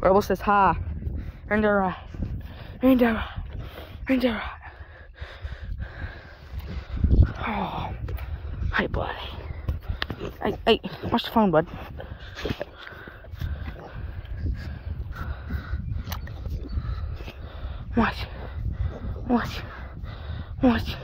Rouble says hi. And Rendera. right. And uh, uh, Oh. Hi, buddy. Hey, hey, watch the phone, bud. Watch. Watch. Watch.